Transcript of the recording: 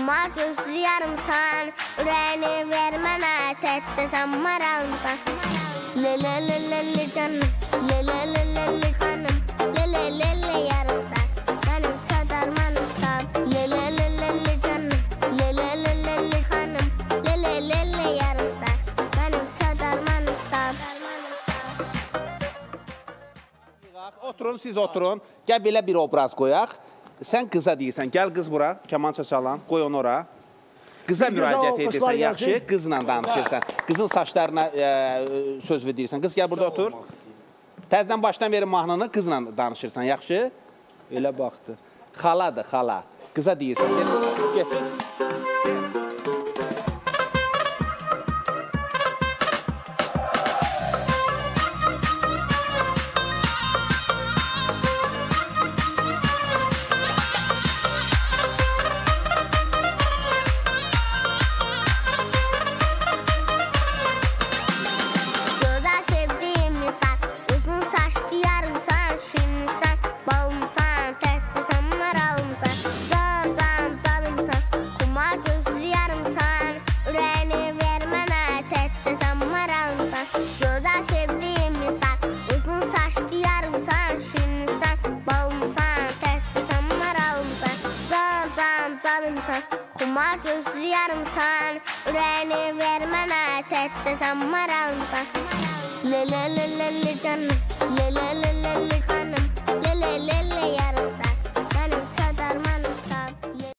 Xumar gözlü yarımsan Ürəyini ver mənə Təkcə sən maralımsan Le le le le le canım Le le le le le canım Le le le le yarımsan Mənim sadarmanımsan Le le le le canım Le le le yarımsan Mənim sadarmanımsan Yığaq, Oturun, siz oturun. Gəl belə bir obraz qoyaq. Sən qıza deyirsən, gəl qız bura, kamança çalan, qoy onu ora. Qıza müraciət edirsən, yaxşı, qızla danışırsan. Qızın saçlarına e, söz verirsən. Qız gəl burada otur. Təzədən başdan verin mahnını, qızla danışırsan, yaxşı? Elə baxdı. Xaladır, xala. Qıza deyirsən, get. get. Gözəl canımsan Xumar gözlü yarımsan Ürəyini ver mənə Təkcə sən maralımsan Le le canım le canım